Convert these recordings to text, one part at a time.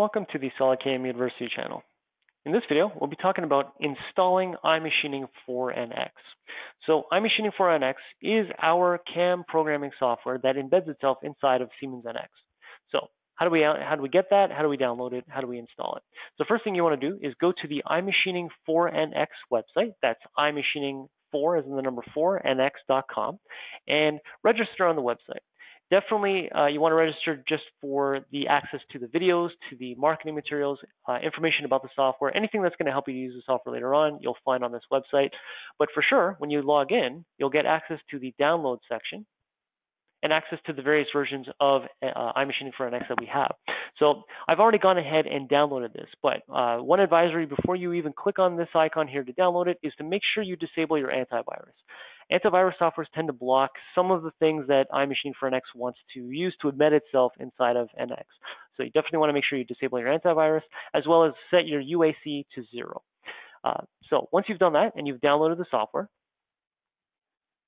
Welcome to the SolidCAM University channel. In this video, we'll be talking about installing iMachining 4NX. So iMachining 4NX is our CAM programming software that embeds itself inside of Siemens NX. So how do we how do we get that? How do we download it? How do we install it? So first thing you want to do is go to the iMachining 4NX website. That's iMachining 4 as in the number 4 nx.com and register on the website definitely uh, you want to register just for the access to the videos, to the marketing materials, uh, information about the software, anything that's going to help you use the software later on, you'll find on this website. But for sure, when you log in, you'll get access to the download section and access to the various versions of uh, iMachining for NX that we have. So I've already gone ahead and downloaded this, but uh, one advisory before you even click on this icon here to download it is to make sure you disable your antivirus antivirus softwares tend to block some of the things that iMachine for NX wants to use to embed itself inside of NX. So you definitely want to make sure you disable your antivirus as well as set your UAC to zero. Uh, so once you've done that and you've downloaded the software,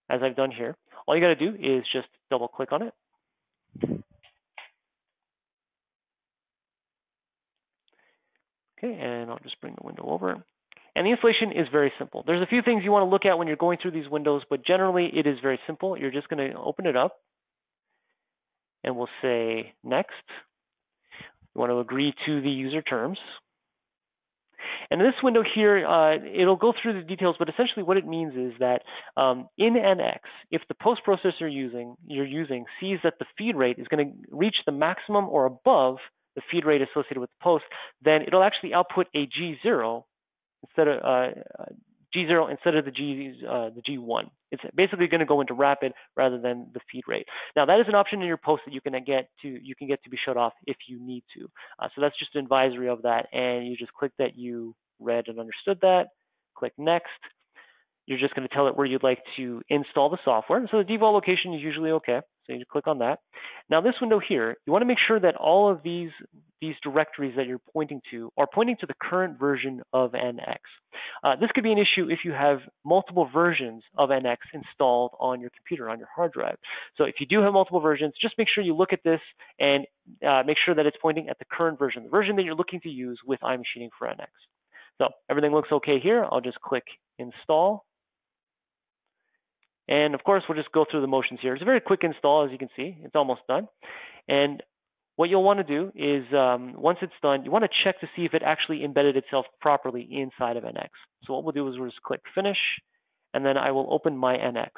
as I've done here, all you got to do is just double click on it. Okay, and I'll just bring the window over. And the installation is very simple. There's a few things you want to look at when you're going through these windows, but generally it is very simple. You're just going to open it up and we'll say next. You want to agree to the user terms. And this window here, uh, it'll go through the details, but essentially what it means is that um, in NX, if the post processor using, you're using sees that the feed rate is going to reach the maximum or above the feed rate associated with the post, then it'll actually output a G0 instead of uh, G0 instead of the G uh, the G1. It's basically going to go into rapid rather than the feed rate. Now that is an option in your post that you can get to you can get to be shut off if you need to. Uh, so that's just an advisory of that, and you just click that you read and understood that. Click next. You're just going to tell it where you'd like to install the software. So the default location is usually okay. So you click on that. Now this window here, you want to make sure that all of these, these directories that you're pointing to are pointing to the current version of NX. Uh, this could be an issue if you have multiple versions of NX installed on your computer, on your hard drive. So if you do have multiple versions, just make sure you look at this and uh, make sure that it's pointing at the current version, the version that you're looking to use with iMachining for NX. So everything looks okay here. I'll just click install. And of course, we'll just go through the motions here. It's a very quick install, as you can see. It's almost done. And what you'll want to do is um, once it's done, you want to check to see if it actually embedded itself properly inside of NX. So what we'll do is we'll just click Finish, and then I will open my NX.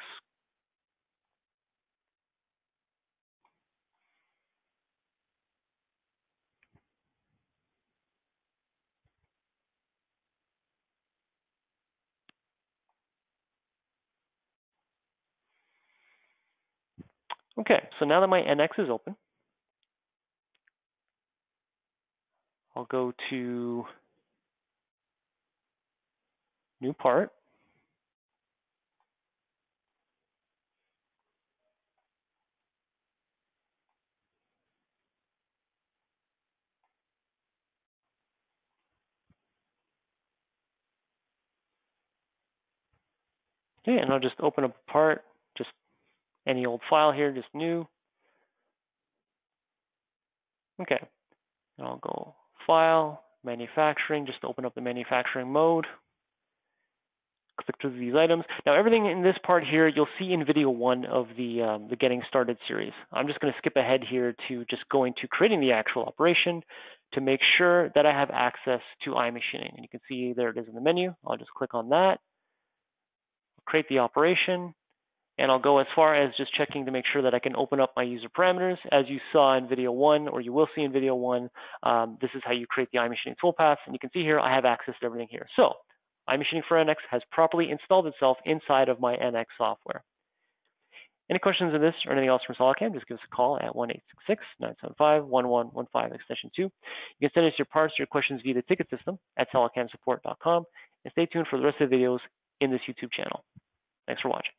Okay, so now that my NX is open, I'll go to new part. Okay, and I'll just open up a part any old file here, just new. Okay, and I'll go File, Manufacturing, just open up the manufacturing mode. Click through these items. Now everything in this part here, you'll see in video one of the, um, the Getting Started series. I'm just going to skip ahead here to just going to creating the actual operation to make sure that I have access to iMachining. And you can see there it is in the menu. I'll just click on that, create the operation, and I'll go as far as just checking to make sure that I can open up my user parameters. As you saw in video one, or you will see in video one, um, this is how you create the iMachining toolpath. And you can see here, I have access to everything here. So iMachining for NX has properly installed itself inside of my NX software. Any questions on this or anything else from SolidCAM, just give us a call at 1-866-975-1115 extension 2. You can send us your parts, your questions via the ticket system at solidcamsupport.com. And stay tuned for the rest of the videos in this YouTube channel. Thanks for watching.